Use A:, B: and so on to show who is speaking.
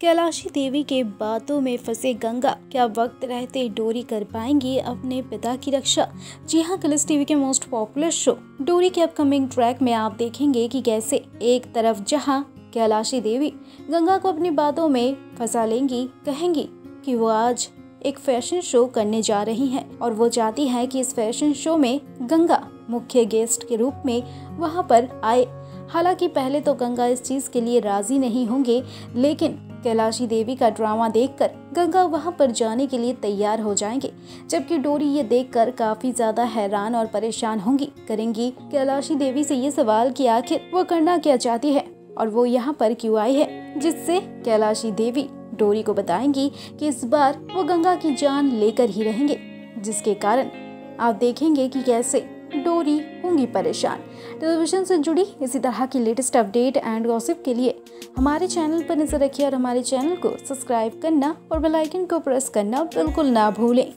A: कैलाशी देवी के बातों में फंसे गंगा। क्या वक्त रहते डोरी कर पाएँगी अपने पिता की रक्षा? जी हाँ कलर्स टीवी के मोस्ट पॉपुलर शो। डोरी के अपकमिंग ट्रैक में आप देखेंगे कि कैसे एक तरफ़ जहाँ कैलाशी देवी गंगा को अपनी बातों में फंसा लेंगी, कहेंगी कि वो आज एक फ़ैशन शो करने जा रही हैं और वो चाहती हैं कि इस फ़ैशन शो में गंगा मुख्य गेस्ट के रूप में वहाँ पर आए। हालाँकि पहले तो गंगा इस चीज़ के लिए राज़ी नहीं होंगे, लेकिन कैलाशी देवी का ड्रामा देखकर गंगा वहाँ पर जाने के लिए तैयार हो जाएँगे, जबकि डोरी ये देखकर काफ़ी ज़्यादा हैरान और परेशान होंगी। करेंगी? कैलाशी देवी से ये सवाल कि आखिर वो करना क्या चाहती है? और वो यहाँ पर क्यों आई है? जिससे कैलाशी देवी डोरी को बताएँगी कि इस बार वो गंगा की जान लेकर ही रहेंगे, जिसके कारण आप देखेंगे कि कैसे डोरी होंगी परेशान। टेलीविज़न से जुड़ी इसी तरह की लेटेस्ट अपडेट एंड गॉसिप के लिए हमारे चैनल पर नज़र रखिए और हमारे चैनल को सब्सक्राइब करना और बेल आइकन को प्रेस करना बिल्कुल ना भूलें।